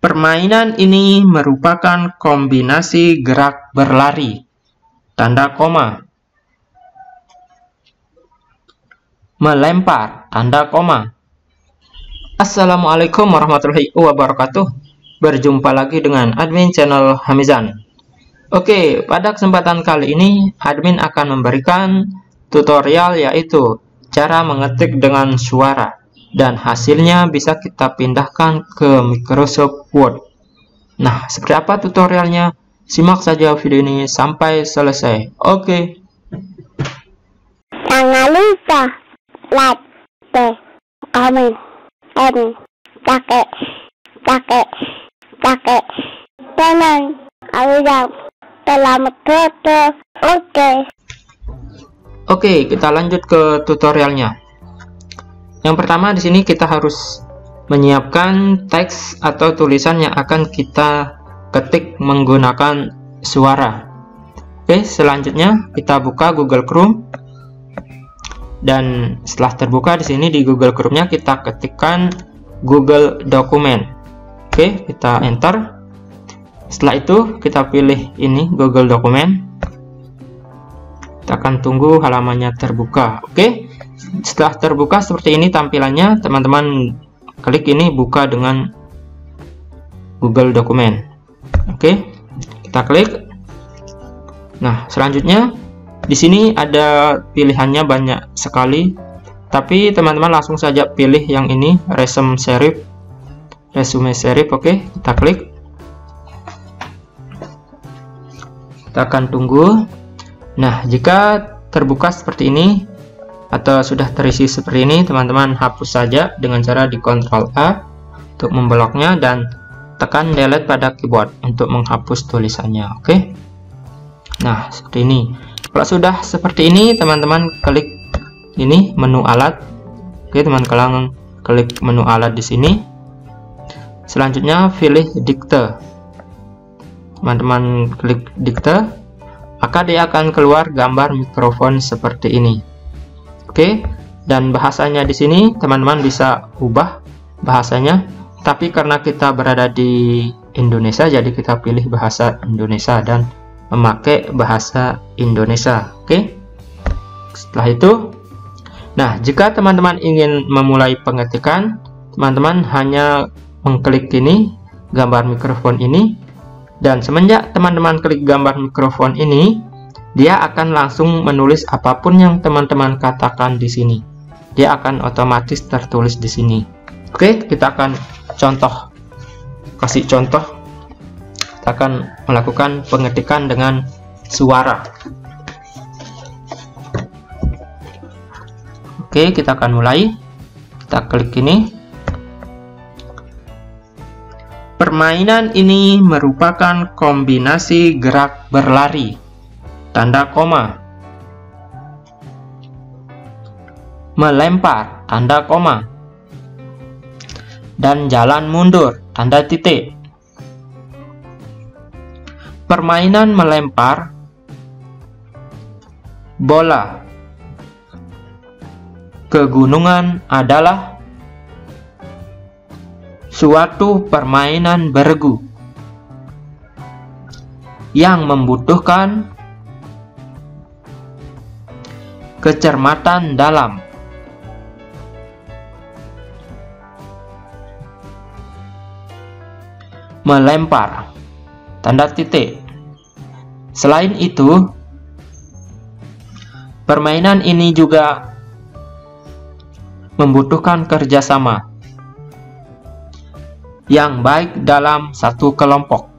Permainan ini merupakan kombinasi gerak berlari. Tanda koma. Melempar. Tanda koma. Assalamualaikum warahmatullahi wabarakatuh. Berjumpa lagi dengan admin channel Hamizan. Oke, pada kesempatan kali ini admin akan memberikan tutorial yaitu cara mengetik dengan suara dan hasilnya bisa kita pindahkan ke Microsoft Word. Nah, seperti apa tutorialnya? Simak saja video ini sampai selesai. Oke. Jangan lupa like, share, komen, dan pakai, pakai, pakai, teman, ayo Selamat foto. Oke. Oke, kita lanjut ke tutorialnya. Yang pertama di sini kita harus menyiapkan teks atau tulisan yang akan kita ketik menggunakan suara. Oke, selanjutnya kita buka Google Chrome. Dan setelah terbuka di sini di Google Chrome-nya kita ketikkan Google Dokumen. Oke, kita enter setelah itu kita pilih ini Google Dokumen kita akan tunggu halamannya terbuka oke setelah terbuka seperti ini tampilannya teman-teman klik ini buka dengan Google Dokumen oke kita klik. Nah selanjutnya di sini ada pilihannya banyak sekali. Tapi teman-teman langsung saja pilih yang ini resume serif. Resume serif oke kita klik. Kita akan tunggu. Nah jika terbuka seperti ini atau sudah terisi seperti ini teman-teman hapus saja dengan cara di Ctrl A untuk membloknya dan tekan delete pada keyboard untuk menghapus tulisannya oke? Okay? nah seperti ini. Kalau sudah seperti ini teman-teman klik ini menu alat. Oke okay, teman-teman klik menu alat di sini. Selanjutnya pilih dikte. Teman-teman klik dikte. Maka dia akan keluar gambar mikrofon seperti ini oke dan bahasanya di sini teman-teman bisa ubah bahasanya. Tapi karena kita berada di Indonesia jadi kita pilih bahasa Indonesia dan memakai bahasa Indonesia. Oke? Setelah itu nah jika teman-teman ingin memulai pengetikan teman-teman hanya mengklik ini gambar mikrofon ini. Dan semenjak teman-teman klik gambar mikrofon ini, dia akan langsung menulis apa pun yang teman-teman katakan di sini. Dia akan otomatis tertulis di sini. Oke, kita akan contoh. Kasih contoh. Kita akan melakukan pengetikan dengan suara. Oke, kita akan mulai. Kita klik ini. Permainan ini merupakan kombinasi gerak berlari. Tanda koma. Melempar. Tanda koma. Dan jalan mundur. Tanda titik. Permainan melempar bola ke gunungan adalah suatu permainan bergu yang membutuhkan kecermatan dalam. Melempar tanda titik. Selain itu, permainan ini juga membutuhkan kerjasama yang baik dalam satu kelompok.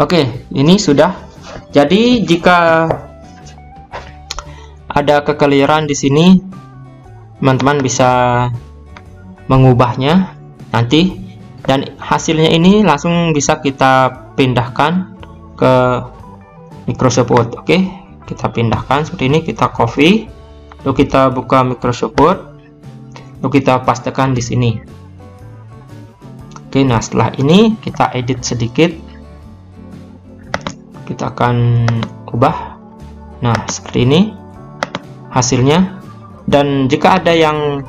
Oke, ini sudah. Jadi jika ada kekeliruan di sini, teman-teman bisa mengubahnya nanti. Dan hasilnya ini langsung bisa kita pindahkan ke Microsoft Word. Oke, kita pindahkan. Seperti ini, kita copy, lalu kita buka Microsoft Word. Lalu kita pastekan di sini. Oke nah setelah ini kita edit sedikit kita akan ubah. Nah seperti ini hasilnya. Dan jika ada yang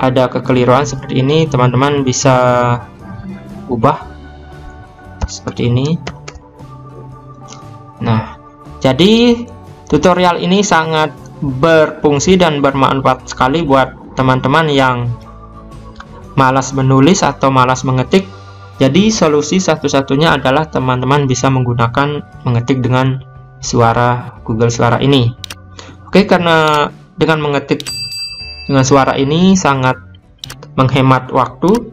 ada kekeliruan seperti ini teman-teman bisa ubah seperti ini. Nah jadi tutorial ini sangat berfungsi dan bermanfaat sekali buat teman-teman yang malas menulis atau malas mengetik jadi solusi satu-satunya adalah teman-teman bisa menggunakan mengetik dengan suara Google Suara ini oke karena dengan mengetik dengan suara ini sangat menghemat waktu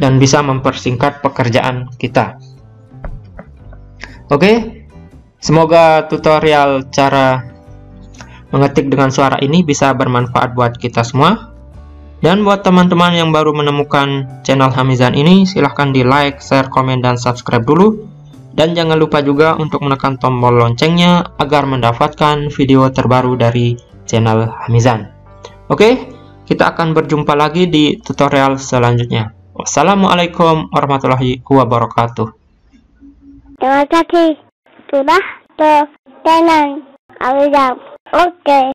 dan bisa mempersingkat pekerjaan kita oke semoga tutorial cara mengetik dengan suara ini bisa bermanfaat buat kita semua. Dan buat teman-teman yang baru menemukan channel Hamizan ini, silahkan di like, share, komen, dan subscribe dulu. Dan jangan lupa juga untuk menekan tombol loncengnya agar mendapatkan video terbaru dari channel Hamizan. Oke, kita akan berjumpa lagi di tutorial selanjutnya. Wassalamualaikum warahmatullahi wabarakatuh. Terima kasih sudah ke. Okay.